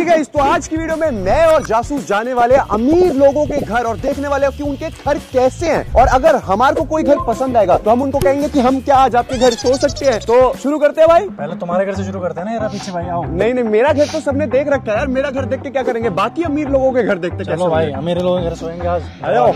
Okay guys तो आज की वीडियो में मैं और जासूस जाने वाले अमीर लोगों के घर और देखने वाले कि उनके घर कैसे हैं। और अगर हमारे को कोई घर पसंद आएगा तो हम उनको कहेंगे कि हम क्या आज आपके घर सो सकते हैं। तो शुरू करते हैं भाई। पहले तुम्हारे घर से शुरू करते हैं ना यार पीछे भाई आओ। नहीं नहीं मेरा घर तो सबने देख रखा है यार। मेरा घर देख के क्या करेंगे? बाकी अमीर लोगों के घर देखते चलो भाई होंगे। मेरे लोग घर सोएँगे आज। आयो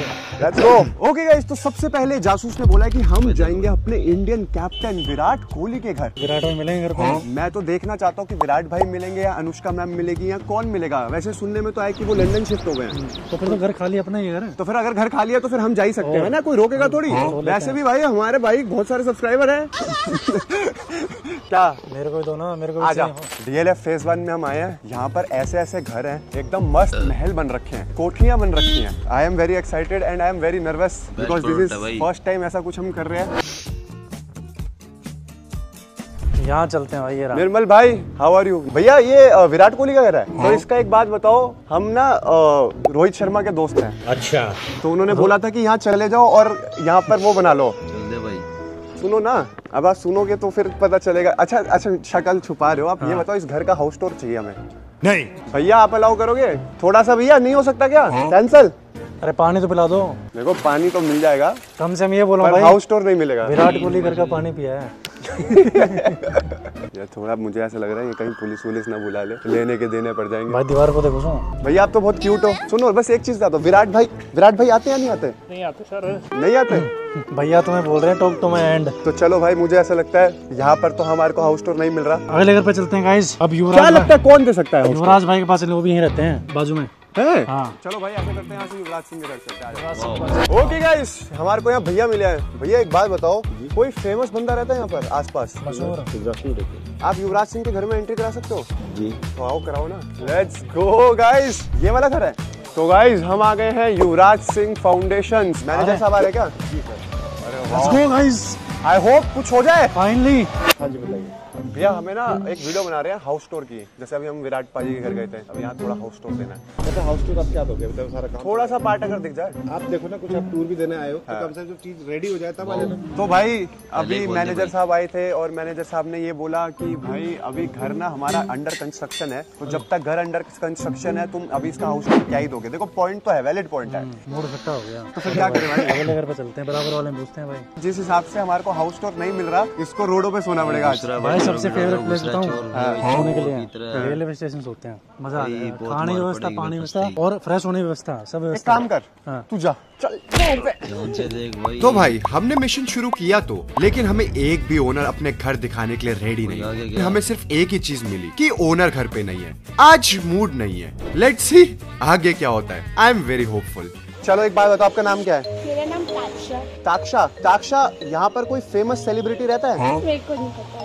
लेट्स गो ओके गाइस तो सबसे पहले जासूस ने बोला है कि हम जाएँगे अपने इंडियन कैप्टन विराट कोहली के घर। विराट भाई मिलेंगे घर पे। मैं तो देखना चाहता हूँ कि विराट भाई मिलेंगे या अनुष्का मैम मिलेगी या कौन मिलेगा? वैसे सुनने में तो आया कि वो लंदन शिफ्ट हो गए हैं। तो फिर तो घर खाली अपना ही है तो फिर अगर घर खाली है तो फिर हम जा ही सकते हैं। ना? कोई रोकेगा थोड़ी? वैसे भी भाई हमारे भाई बहुत सारे सब्सक्राइबर हैं। क्या? मेरे को भी दो ना मेरे को आ भी जा चाहिए। डीएलएफ फ़ेज़ वन में हम आए हैं। यहाँ पर ऐसे ऐसे घर हैं एकदम मस्त महल बन रखे हैं कोठरियाँ बन रखी हैं। I am very excited and I am very nervous because this है। इज़ फ़र्स्ट टाइम ऐसा कुछ हम कर रहे हैं। यहाँ चलते हैं भाई ये निर्मल भाई हाउ आर यू भैया ये विराट कोहली का घर है। तो इसका एक बात बताओ हम ना रोहित शर्मा के दोस्त हैं। अच्छा। तो उन्होंने बोला था कि यहाँ चले जाओ और यहाँ पर वो बना लो। भाई। सुनो ना अब आप सुनोगे तो फिर पता चलेगा। अच्छा अच्छा शक्ल छुपा रहे हो आप। ये बताओ इस घर का हाउस टूर चाहिए हमें। नहीं। भैया आप अलाउ करोगे? थोड़ा सा भैया नहीं हो सकता क्या? कैंसल अरे पानी तो पिला दो। देखो पानी तो मिल जाएगा। कम से कम ये बोलो हाउस टूर नहीं मिलेगा। विराट कोहली घर का पानी पिया है। यार थोड़ा मुझे ऐसा लग रहा है ये कहीं पुलिस वुलिस ना बुला ले। लेने के देने पड़ जाएँगे। भाई दीवार को देखो सो भैया आप तो बहुत क्यूट हो। सुनो बस एक चीज़ बता दो विराट भाई विराट भाई आते या नहीं आते? नहीं आते सर। नहीं आते? भैया तुम्हें बोल रहे हैं टॉक टू एंड। तो चलो भाई मुझे ऐसा लगता है यहाँ पर तो हमारे को हाउस टूर नहीं मिल रहा। अगले घर पे चलते हैं गाइस अब युवराज क्या लगता है कौन दे सकता है युवराज भाई के पास वो भी यहीं रहते हैं बाजू में। है? हाँ। चलो भाई ऐसा करते हैं यहाँ से युवराज सिंह के चलते हैं ओके गाइस हमारे को यहाँ भैया मिले हैं। भैया एक बात बताओ कोई फ़ेमस बंदा रहता है यहाँ पर आसपास? मशहूर। आप युवराज सिंह के घर में एंट्री करा सकते हो? जी। तो आओ कराओ ना। लेट्स गो गाइस ये वाला घर है? तो गाइस हम आ गए हैं युवराज सिंह फाउंडेशन मैनेजर साहब आ रहे हैं क्या? अरे वाह। गाइस आई होप कुछ हो जाए। फाइनली हाँ जी बताइए। भैया हमें ना एक वीडियो बना रहे हैं हाउस टूर की। जैसे अभी हम विराट पाजी के घर गए थे अब यहाँ थोड़ा हाउस टूर देना है। मतलब हाउस टूर आप क्या दोगे? बताओ सारा काम? थोड़ा सा पार्ट अगर दिख जाए। आप देखो ना कुछ आप टूर भी देने आए हो तो कम से कम जो चीज़ रेडी हो जाए तब आ जाना। तो भाई अभी मैनेजर साहब आए थे और मैनेजर साहब ने ये बोला कि भाई अभी घर ना हमारा अंडर कंस्ट्रक्शन है। तो जब तक घर अंडर कंस्ट्रक्शन है तुम अभी इसका हाउस क्या ही दोगे? देखो पॉइंट तो है वैलिड पॉइंट है। मूड इकट्ठा हो गया। तो फिर क्या करें भाई? अगले घर पे चलते हैं बराबर वाले पूछते हैं भाई। जिस हिसाब से हमारे को हाउस टूर नहीं मिल रहा इसको रोडों पे सोना पड़ेगा सबसे फेवरेट प्लेस बताऊँ हाँ, सोने के लिए। रेलवे स्टेशन होते हैं। मज़ा आता है खाने की व्यवस्था पानी व्यवस्था और फ्रेश होने की व्यवस्था सब एक काम कर हाँ। तू जा। चल नीचे देख तो भाई हमने मिशन शुरू किया तो लेकिन हमें एक भी ओनर अपने घर दिखाने के लिए रेडी नहीं? हमें सिर्फ़ एक ही चीज़ मिली कि ओनर घर पे नहीं है। आज मूड नहीं है। लेट्स सी आगे क्या होता है। आई एम वेरी होपफुल चलो एक बात बताओ आपका नाम क्या है? मेरा नाम ताक्षा। ताक्षा ताक्षा यहाँ पर कोई फ़ेमस सेलिब्रिटी रहता है? मेरे को नहीं पता।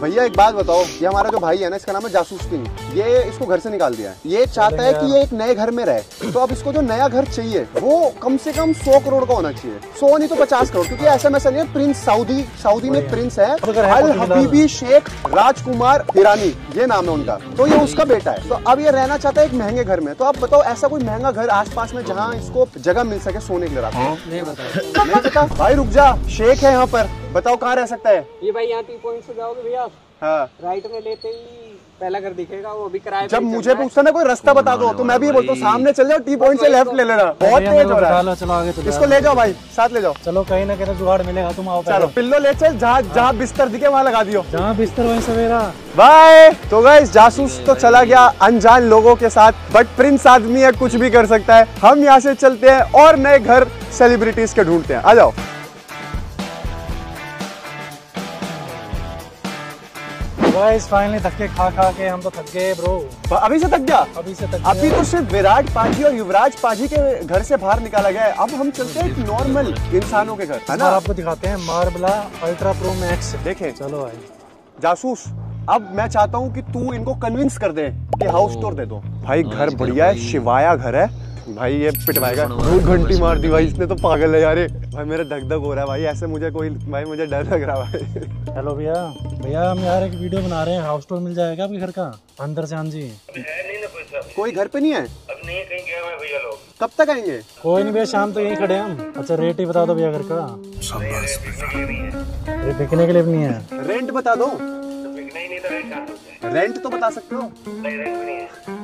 भैया, एक बात बताओ, ये हमारा जो भाई है ना, इसका नाम है जासूस किंग। ये इसको घर से निकाल दिया है। ये चाहता है कि ये एक नए घर में रहे। तो अब इसको जो नया घर चाहिए वो कम से कम सौ करोड़ का होना चाहिए। सौ नहीं तो पचास करोड़ क्योंकि ऐसा मैसा नहीं है प्रिंस सऊदी सऊदी में प्रिंस है। अल तो। हबीबी शेख राजकुमार हिरानी ये नाम है उनका। तो ये उसका बेटा है। तो अब ये रहना चाहता है एक महँगे घर में। तो आप बताओ ऐसा कोई महँगा घर आसपास में जहाँ इसको जगह मिल सके सोने के लिए रात नहीं बता नहीं पता भाई रुक जा। शेख है यहाँ पर। बताओ कहाँ रह सकता है? ये भाई यहाँ टी पॉइंट से जाओगे भैया? हाँ। राइट में लेते ही पहला घर दिखेगा वो अभी किराए जब मुझे पूछता ना कोई रास्ता बता दो तो मैं भी बोलता हूँ सामने चल जाओ टी पॉइंट से लेफ़्ट ले लेना। बहुत तेज हो रहा है। चलो आगे चलो इसको ले जाओ भाई साथ ले जाओ। चलो कहीं ना कहीं जुगाड़ मिलेगा तुम आओ चलो पिल्लो ले चल जहाँ जहाँ बिस्तर दिखे वहाँ लगा दियो। जहाँ बिस्तर वहीं सवेरा बाय तो गाइस जासूस तो चला गया अनजान लोगों के साथ बट प्रिंस आदमी है कुछ भी कर सकता है। हम यहाँ से चलते हैं और नए घर सेलिब्रिटीज के ढूंढते हैं। आ जाओ। गाइस फाइनली धक्के खा खा के हम तो थक गए ब्रो अभी से तक गया? अभी से तक अभी तो सिर्फ़ विराट पाजी और युवराज पाजी के घर से बाहर निकाला गया है। अब हम चलते हैं एक नॉर्मल इंसानों के घर है ना? आपको दिखाते हैं मार्बला अल्ट्रा प्रो मैक्स। देखे। चलो भाई। जासूस अब मैं चाहता हूँ कि तू इनको कन्विंस कर दे कि हाउस टूर दे दो। भाई घर बढ़िया है शिवाया घर है। भाई ये पिटवाएगा। दो घंटी मार दी भाई इसने तो पागल है यार ये। भाई मेरा धक धक हो रहा है भाई ऐसे मुझे कोई भाई मुझे डर लग रहा है भाई। हेलो भैया। भैया हम यार एक वीडियो बना रहे हैं। हाउस टूर मिल जाएगा आपके घर का? अंदर से हाँ जी। कोई घर पे नहीं है? कब तक आएँगे? कोई नहीं भैया शाम तक यहीं खड़े हैं हम। अच्छा रेट ही बता दो भैया घर का। अरे बिकने के लिए भी नहीं है। रेंट बता दो। रेंट तो बता सकते हो।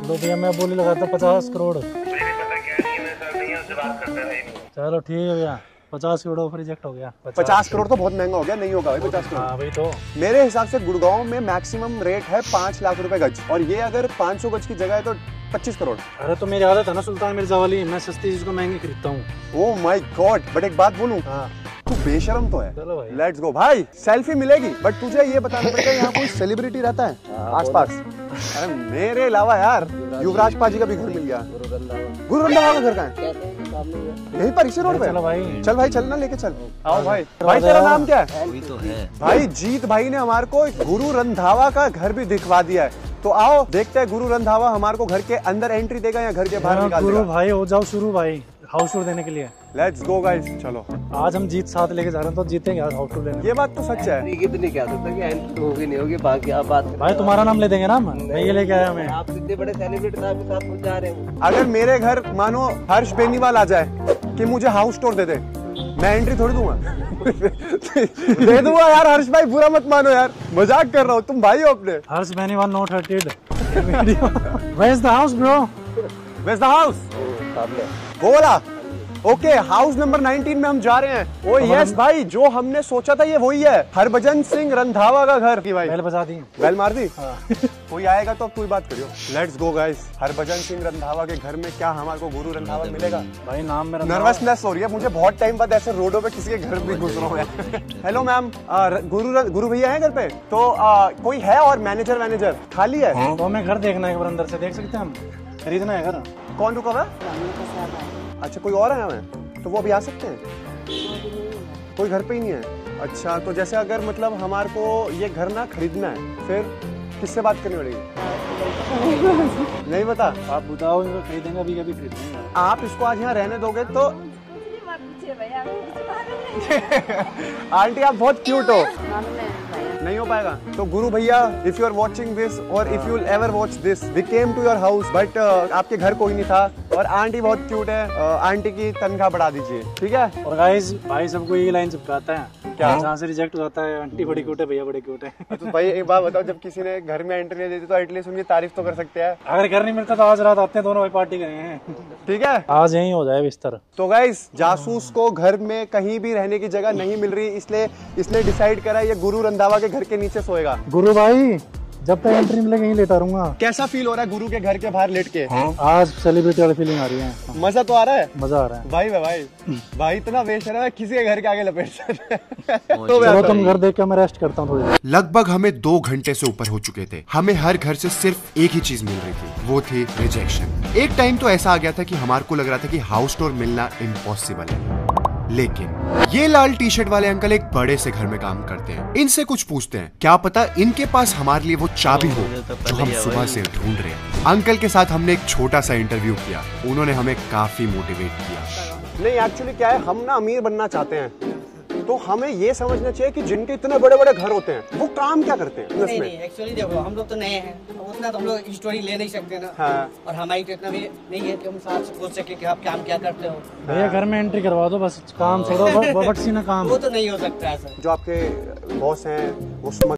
लो भैया मैं बोली लगाता पचास करोड़। चलो ठीक है भैया पचास करोड़ ऑफ़र रिजेक्ट हो गया। पचास करोड़ तो बहुत महँगा हो गया नहीं होगा भाई पचास करोड़। हाँ तो। मेरे हिसाब से गुड़गांव में मैक्सिमम रेट है पाँच लाख रुपए गज। और ये अगर 500 गज की जगह है तो पच्चीस करोड़। अरे तो मेरी आदत है ना सुल्तान मिर्ज़ा वाली मैं सस्ती चीज़ को महँगी खरीदता हूँ। ओ माय गॉड बट एक बात बोलूँ हाँ। तू बेशरम तो है। भाई। लेट्स गो भाई सेल्फी मिलेगी बट तुझे ये बताना पड़ेगा यहाँ कोई सेलिब्रिटी रहता है? आस पास अरे मेरे अलावा यार युवराज पाजी का भी घर मिल गया। गुरु रंधावा का घर कहाँ है? यहीं पर इसी रोड पे? चलो भाई। चल भाई चल ना लेके चल। आओ भाई। भाई तेरा नाम क्या है? वही तो है। भाई जीत भाई ने हमारे को गुरु रंधावा का घर भी दिखवा दिया है। तो आओ देखते हैं गुरु रंधावा हमारे को घर के अंदर एंट्री देगा या घर के बाहर निकाल गुरु भाई हो जाओ शुरू भाई। हाउस टूर देने के लिए। लेट्स गो गाइस चलो। आज हम जीत साथ लेके जा रहे हैं तो जीतेंगे आज हाउस टूर लेने। ये बात तो सच है। ये तो नहीं कह सकता कि एंट्री होगी नहीं होगी बाकी आप बात भाई तुम्हारा नाम ले देंगे ना हम? मैं ये लेके आया मैं। आप इतने बड़े सेलिब्रिटी साहब के साथ जा रहे हैं। अगर मेरे घर मानो हर्ष बेनीवाल आ जाए कि मुझे हाउस टूर दे दे मैं एंट्री थोड़ी दूँगा। दे दूँगा यार हर्ष भाई बुरा मत मानो यार। मज़ाक कर रहा हूँ तुम भाई हो अपने। हर्ष मैंने one not hurted Where is the house bro? Where's the house? वो वाला ओके हाउस नंबर 19 में हम जा रहे हैं। ओ यस भाई जो हमने सोचा था ये वही है। हरभजन सिंह रंधावा का घर। की भाई। पहले बजा दी। बेल मार दी? हाँ। कोई आएगा तो अब तू ही बात करियो। Let's go guys Harbhajan Singh Randhawa के घर में क्या हमारे को गुरु रंधावा मिलेगा? भाई नाम मेरा नर्वसनेस हो रही है। मुझे बहुत टाइम बाद ऐसे रोडों पे किसी के घर भी घुस रहा हूँ हेलो मैम गुरु गुरु भैया है घर पे? तो आ, कोई है और मैनेजर मैनेजर खाली है? तो हमें घर देखना है अंदर से। देख सकते हैं हम? खरीदना है घर? कौन रुका हुआ है? अच्छा कोई और आया हुआ है? तो वो अभी आ सकते हैं? कोई घर पे ही नहीं है? अच्छा तो जैसे अगर मतलब हमारे को ये घर ना खरीदना है फिर किससे बात करनी पड़ेगी? नहीं बता आप बताओ इनको खरीदेंगे अभी कभी खरीदेंगे? आप इसको आज यहाँ रहने दोगे तो आंटी आप बहुत क्यूट हो। नहीं हो पाएगा। तो गुरु भैया if you are watching this और if you ever watch this we came to your house but आपके घर कोई नहीं था और आंटी बहुत क्यूट है। Uh, आंटी की तनख्वाह बढ़ा दीजिए ठीक है? और गाइस भाई सबको ये लाइन चिपकाता है। क्या जहाँ से रिजेक्ट होता है आंटी बड़ी क्यूट है भैया बड़े क्यूट है। तो भाई एक बात बताओ जब किसी ने घर में एंट्री नहीं देती तो एटलीस्ट उनकी तारीफ़ तो कर सकते हैं। अगर घर नहीं मिलता तो आज रात आते हैं दोनों भाई पार्टी गए हैं। ठीक है? आज यही हो जाए बिस्तर। तो गाइस जासूस को घर में कहीं भी रहने की जगह नहीं मिल रही इसलिए इसलिए डिसाइड करा ये गुरु रंधावा के घर के नीचे सोएगा। गुरु भाई जब तक एंट्री मिलेगी यहीं लेटा रहूँगा। कैसा फील हो रहा है गुरु के घर के बाहर लेट के? हाँ? आज सेलिब्रिटी वाली फीलिंग आ रही है। मज़ा तो आ रहा है? मज़ा आ रहा है। भाई भाई भाई। इतना बेशरम है किसी के घर के आगे लपेट सकता तो चलो तुम घर देख के मैं रेस्ट करता हूँ थोड़ी लगभग हमें दो घंटे से ऊपर हो चुके थे। हमें हर घर से सिर्फ़ एक ही चीज़ मिल रही थी वो थी रिजेक्शन एक टाइम तो ऐसा आ गया था कि हमारे को लग रहा था कि हाउस टूर मिलना इम्पॉसिबल है। लेकिन ये लाल टी शर्ट वाले अंकल एक बड़े से घर में काम करते हैं। इनसे कुछ पूछते हैं क्या पता इनके पास हमारे लिए वो चाबी हो जो हम सुबह से ढूंढ रहे हैं। अंकल के साथ हमने एक छोटा सा इंटरव्यू किया उन्होंने हमें काफ़ी मोटिवेट किया। नहीं एक्चुअली क्या है हम ना अमीर बनना चाहते हैं। तो हमें ये समझना चाहिए कि जिनके इतने बड़े बड़े घर होते हैं वो काम क्या करते हैं नहीं नहीं एक्चुअली देखो हम लोग तो नए हैं तो उतना तो हम लोग स्टोरी ले नहीं सकते ना। हाँ। और हमारी तो इतना भी नहीं है कि हम साथ से पूछ सके कि आप काम क्या करते हो। भैया घर में एंट्री करवा दो बस काम छोड़ो ब- बट सी ना काम। वो तो नहीं हो सकता है जो आपके बॉस हैं वो